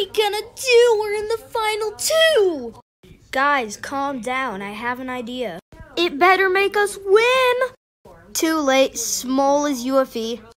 we gonna do? We're in the final two! Guys, calm down. I have an idea. It better make us win! Too late. Small is UFE.